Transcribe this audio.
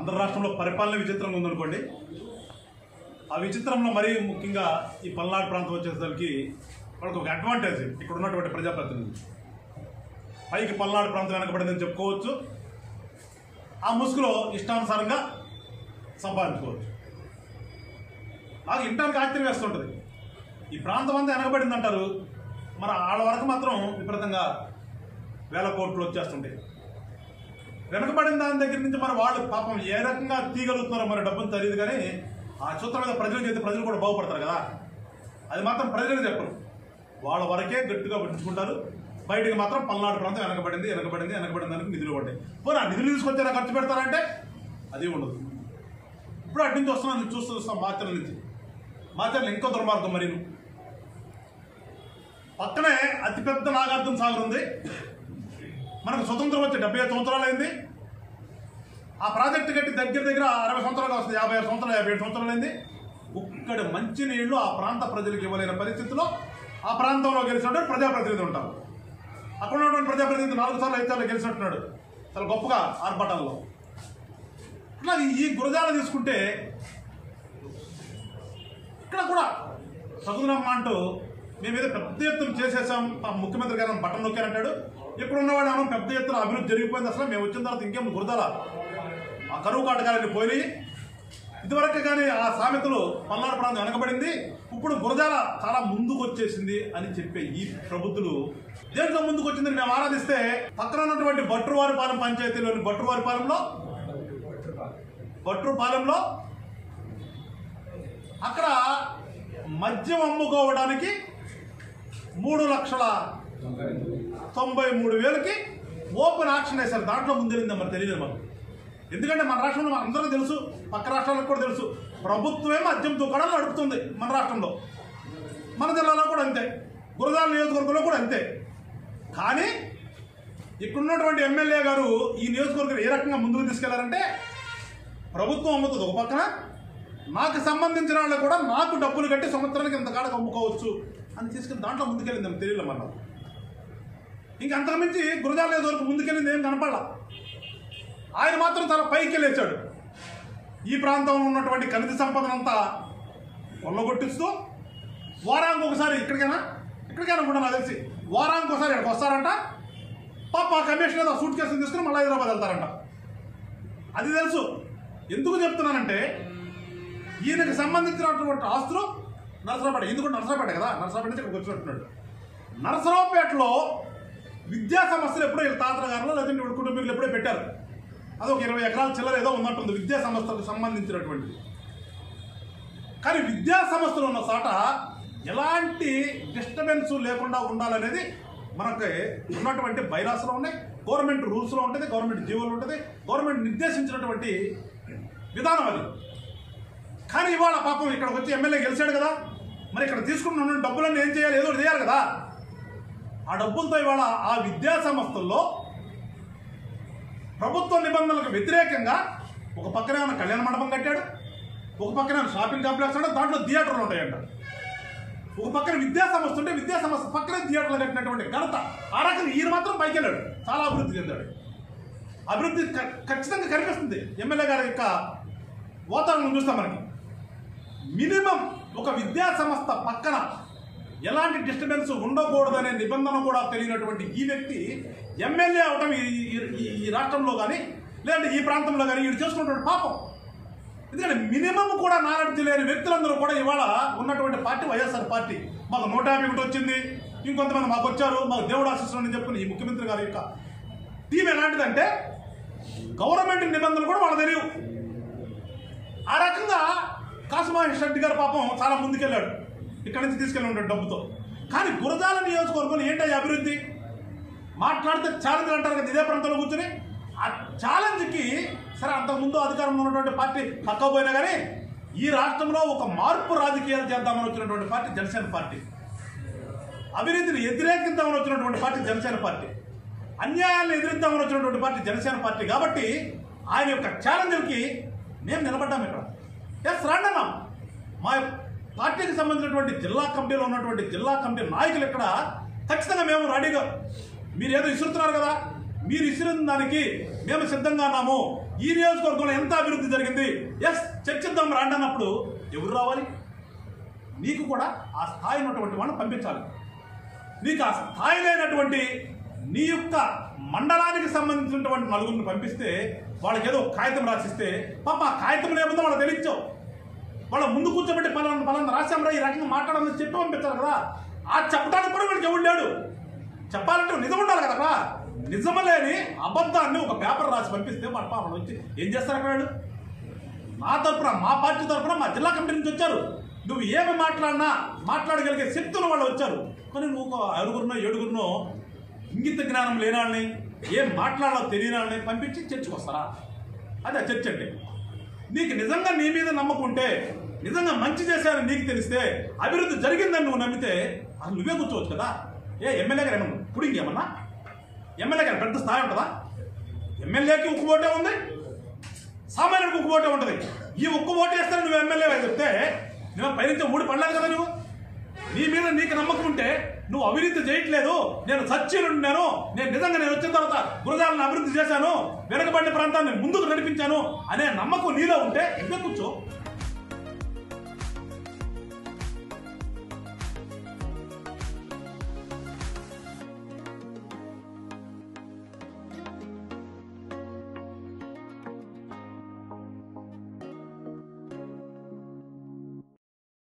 ఆంధ్ర రాష్ట్రంలో పరిపాలన విచిత్రంగా ఉందనుకోండి ఆ విచిత్రంలో మరీ ముఖ్యంగా ఈ పల్నాడు ప్రాంతం వచ్చేసరికి వాళ్ళకి ఒక అడ్వాంటేజ్ ఇక్కడ ఉన్నటువంటి ప్రజాప్రతినిధులు. పైకి పల్నాడు ప్రాంతం వెనకబడిందని చెప్పుకోవచ్చు. ఆ ముసుగులో ఇష్టానుసారంగా సంపాదించుకోవచ్చు. నాకు ఇంటానికి ఆశ్చర్యం వేస్తుంటుంది. ఈ ప్రాంతం అంతా వెనకబడింది అంటారు మరి వాళ్ళ వరకు మాత్రం విపరీతంగా వేల కోట్లు వచ్చేస్తుంటాయి. వెనకబడిన దాని దగ్గర నుంచి మరి వాళ్ళు పాపం ఏ రకంగా తీయగలుగుతున్నారో మరి డబ్బులు తెలియదు కానీ ఆ సూత్రం మీద ప్రజలు అయితే ప్రజలు కూడా బాగుపడతారు కదా. అది మాత్రం ప్రజలకు చెప్పరు. వాళ్ళ వరకే గట్టిగా పట్టించుకుంటారు. బయటికి మాత్రం పల్నాడు ప్రాంతం వెనకబడింది వెనకబడింది వెనకబడింది దానికి నిధులు పడ్డాయి పోనీ ఆ నిధులు తీసుకొచ్చేలా ఖర్చు పెడతారంటే అది ఉండదు. ఇప్పుడు అటు నుంచి వస్తున్నాను చూస్తూ చూస్తాం మాచర్ల నుంచి. మాచర్ల ఇంకో దుర్మార్గం మరి పక్కనే అతిపెద్ద నాగార్జున సాగర్ ఉంది. మనకు స్వతంత్రం వచ్చి డెబ్బై ఐదు సంవత్సరాలు అయింది. ఆ ప్రాజెక్టు కట్టి దగ్గర దగ్గర అరవై సంవత్సరాలు వస్తుంది. యాభై ఆరు సంవత్సరాలు యాభై ఏడు సంవత్సరాలు అయింది. ఒక్కడి మంచినీళ్ళు ఆ ప్రాంత ప్రజలకు ఇవ్వలేని పరిస్థితిలో ఆ ప్రాంతంలో గెలిచినటువంటి ప్రజాప్రతినిధి ఉంటారు. అక్కడ ఉన్నటువంటి ప్రజాప్రతినిధి నాలుగు సార్లు ఐదు సార్లు గెలిచినట్టున్నాడు. చాలా గొప్పగా ఆర్భటంలో. అట్లా ఈ గురజాల తీసుకుంటే ఇక్కడ కూడా చదువునమ్మ అంటూ మేము ఏదో పెద్ద ఎత్తున చేసేసాం. ఆ ముఖ్యమంత్రి గారు బట్టం నొక్కారంటాడు ఇక్కడ ఉన్నవాడు ఏమో పెద్ద ఎత్తున అభివృద్ధి జరిగిపోయింది అసలు? మేము వచ్చిన తర్వాత ఇంకేం గురదల ఆ కరువు కాటకాలని పోయి ఇదివరకు కానీ ఆ సామెతలు పల్నాడు ప్రాంతం వెనకబడింది. ఇప్పుడు గురజాల చాలా ముందుకు వచ్చేసింది అని చెప్పే ఈ ప్రబుద్ధులు దేంట్లో ముందుకు వచ్చిందని మేము ఆరాధిస్తే పక్కన ఉన్నటువంటి బట్రువారిపాలెం పంచాయతీలోని బట్రువారిపాలెంలో బట్రుపాలెంలో అక్కడ మద్యం అమ్ముకోవడానికి మూడు లక్షల తొంభై మూడు వేలకి ఓపెన్ ఆక్షన్ వేశారు దాంట్లో ముందరింది మరి తెలియదు మాకు. ఎందుకంటే మన రాష్ట్రంలో మన అందరూ తెలుసు పక్క రాష్ట్రాలకు కూడా తెలుసు. ప్రభుత్వమే మద్యం దుకాణాలు నడుపుతుంది మన రాష్ట్రంలో. మన జిల్లాలో కూడా అంతే. గురదాల నియోజకవర్గంలో కూడా అంతే. కానీ ఇక్కడున్నటువంటి ఎమ్మెల్యే గారు ఈ నియోజకవర్గం ఏ రకంగా ముందుకు తీసుకెళ్ళారంటే ప్రభుత్వం అమ్ముతుంది ఒక పక్కన. నాకు సంబంధించిన వాళ్ళు కూడా నాకు డబ్బులు కట్టి సంవత్సరానికి ఇంతకాడకు అమ్ముకోవచ్చు. అని తీసుకుని దాంట్లో ముందుకెళ్ళింది అని తెలియదు మనం ఇంక అంతకుమించి గురజాల వరకు ముందుకెళ్ళింది ఏం కనపడలా. ఆయన మాత్రం చాలా పైకి వెళ్ళేశాడు ఈ ప్రాంతంలో ఉన్నటువంటి ఖనిజ సంపదనంతా కొల్లగొట్టిస్తూ వారానికి ఒకసారి ఇక్కడికైనా ఇక్కడికైనా కూడా నాకు తెలిసి వారానికి ఒకసారి ఇక్కడికి వస్తారంట. పాప కమిషన్ ఏదో సూట్ కేసులు తీసుకుని మళ్ళీ హైదరాబాద్ వెళ్తారంట. అది తెలుసు. ఎందుకు చెప్తున్నానంటే ఈయనకి సంబంధించినటువంటి ఆస్తులు నరసరావుపేట ఎందుకు నరసరావుపేట కదా? నరసరావుపేట నుంచి ఇక్కడికి వచ్చినట్టున్నాడు నరసరావుపేటలో విద్యా సంస్థలు ఎప్పుడో వీళ్ళ తాతల గారిలో లేదంటే వీళ్ళ కుటుంబీకులు ఎప్పుడో పెట్టారు. అది ఒక ఇరవై ఎకరాల చిల్లర ఏదో ఉన్నట్టుంది విద్యా సంస్థలకు సంబంధించినటువంటిది. కానీ విద్యా సంస్థలు ఉన్న చోట ఎలాంటి డిస్టర్బెన్స్ లేకుండా ఉండాలనేది మనకి ఉన్నటువంటి బైరాస్లో ఉన్నాయి గవర్నమెంట్ రూల్స్లో ఉంటుంది గవర్నమెంట్ జీవోలు ఉంటుంది గవర్నమెంట్ నిర్దేశించినటువంటి విధానం అది. కానీ ఇవాళ పాపం ఇక్కడికి వచ్చి ఎమ్మెల్యే గెలిచాడు కదా మరి ఇక్కడ తీసుకున్న డబ్బులన్నీ ఏం చేయాలి? ఏదో చేయాలి కదా. ఆ డబ్బులతో ఇవాళ ఆ విద్యా సంస్థల్లో ప్రభుత్వ నిబంధనలకు వ్యతిరేకంగా ఒక పక్కన ఏమైనా కళ్యాణ మండపం కట్టాడు ఒక పక్కన షాపింగ్ కాంప్లెక్స్ అంటే దాంట్లో థియేటర్లు ఉంటాయంట. ఒక పక్కన విద్యా సంస్థ ఉంటే విద్యా సంస్థ పక్కనే థియేటర్లు కట్టినటువంటి ఘనత ఆ రకంగా ఈయన మాత్రం పైకి వెళ్ళాడు. చాలా అభివృద్ధి చెందాడు. అభివృద్ధి ఖచ్చితంగా కనిపిస్తుంది. ఎమ్మెల్యే గారి యొక్క వాతావరణం చూస్తాం మనకి. మినిమం ఒక విద్యా సంస్థ పక్కన ఎలాంటి డిస్టర్బెన్స్ ఉండకూడదనే నిబంధన కూడా తెలియనటువంటి ఈ వ్యక్తి ఎమ్మెల్యే అవటం ఈ ఈ- రాష్ట్రంలో కానీ లేదంటే ఈ ప్రాంతంలో కానీ వీడు చేసుకున్నటువంటి పాపం. ఎందుకంటే మినిమం కూడా నాలెడ్జ్ లేని వ్యక్తులందరూ కూడా ఇవాళ ఉన్నటువంటి పార్టీ వైఎస్ఆర్ పార్టీ. మాకు నూట యాభై ఒకటి వచ్చింది ఇంకొంతమంది మాకు వచ్చారు మాకు దేవుడు ఆశిస్తున్నారని చెప్పుకుని ఈ ముఖ్యమంత్రి గారి యొక్క థీమ్ ఎలాంటిదంటే గవర్నమెంట్ నిబంధనలు కూడా వాళ్ళు తెలియవు. ఆ రకంగా కాసుమహేష్ రెడ్డి గారు పాపం చాలా ముందుకెళ్ళాడు. ఇక్కడి నుంచి తీసుకెళ్ళి ఉంటాడు డబ్బుతో. కానీ గురజాల నియోజకవర్గంలో ఏంటో అభివృద్ధి? మాట్లాడితే ఛాలెంజ్ అంటారు కదా ఇదే ప్రాంతంలో కూర్చొని. ఆ ఛాలెంజ్కి సరే అంతకుముందు అధికారంలో ఉన్నటువంటి పార్టీ తక్కువపోయినా కానీ ఈ రాష్ట్రంలో ఒక మార్పు రాజకీయాలు చేద్దామని వచ్చినటువంటి పార్టీ జనసేన పార్టీ. అవినీతిని వ్యతిరేకిద్దామని వచ్చినటువంటి పార్టీ జనసేన పార్టీ. అన్యాయాలను ఎదిరిద్దామని వచ్చినటువంటి పార్టీ జనసేన పార్టీ. కాబట్టి ఆయన యొక్క ఛాలెంజ్కి మేము నిలబడ్డాం ఇక్కడ. ఎస్ రాండమ్మా మా పార్టీకి సంబంధించినటువంటి జిల్లా కమిటీలో ఉన్నటువంటి జిల్లా కమిటీ నాయకులు ఇక్కడ ఖచ్చితంగా మేము రెడీగా మీరు ఏదో ఇసురుతున్నారు కదా? మీరు ఇచ్చిన దానికి మేము సిద్ధంగా ఉన్నాము. ఈ నియోజకవర్గంలో ఎంత అభివృద్ధి జరిగింది? ఎస్ చర్చిద్దాం రాండి అన్నప్పుడు ఎవరు రావాలి? నీకు కూడా ఆ స్థాయి ఉన్నటువంటి వాళ్ళని పంపించాలి. నీకు ఆ స్థాయి లేనటువంటి నీ యొక్క మండలానికి సంబంధించినటువంటి నలుగురిని పంపిస్తే వాళ్ళకి ఏదో కాగితం రాసిస్తే పాప ఆ కాగితం ఏముందో వాళ్ళకి తెలియచావు వాళ్ళ ముందు కూర్చోబెట్టి పలానా పలానా రాశాంరా ఈ రకంగా మాట్లాడాలని చెప్పి పంపించాలి కదా. ఆ చెప్పడానికి కూడా వీడికి ఎవరు లేడు. చెప్పాలంటే నిజం ఉండాలి కదా నిజమలేని అబద్ధాన్ని ఒక పేపర్ రాసి పంపిస్తే మన పాపం వచ్చి ఏం చేస్తారు అక్కడ మా తరపున మా పార్టీ తరపున మా జిల్లా కమిటీ నుంచి వచ్చారు. నువ్వు ఏమి మాట్లాడినా మాట్లాడగలిగే శక్తులు వాళ్ళు వచ్చారు. కానీ నువ్వు ఒక ఏడుగురునో ఇంగిత జ్ఞానం లేని ఏం మాట్లాడాలో తెలియని పంపించి చర్చకు వస్తారా? అదే చర్చ అండి. నీకు నిజంగా నీ మీద నమ్మకం ఉంటే నిజంగా మంచి చేశారని నీకు తెలిస్తే అభివృద్ధి జరిగిందని నువ్వు నమ్మితే అది నువ్వే కూర్చోవచ్చు కదా? ఏ ఎమ్మెల్యే గారు ఏమన్నా ఇప్పుడు ఇంకేమన్నా ఎమ్మెల్యే గారు పెద్ద స్థాయి ఉంటుందా? ఎమ్మెల్యేకి ఉక్కు ఓటే ఉంది. సామాన్యుడికి ఉక్కు ఓటే ఉంటుంది. ఈ ఉక్కు ఓటే వేస్తాను నువ్వు ఎమ్మెల్యే చెప్తే నువ్వు పైనుంచి మూడు పడలేదు కదా నువ్వు? నీ మీద నీకు నమ్మకం ఉంటే నువ్వు అవినీతి చేయట్లేదు. నేను సత్యులున్నాను నేను నిజంగా నేను వచ్చిన తర్వాత గురజాలను అభివృద్ధి చేశాను. వెనకబడిన ప్రాంతాన్ని ముందుకు నడిపించాను అనే నమ్మకం నీలో ఉంటే ఇంకా కూర్చో.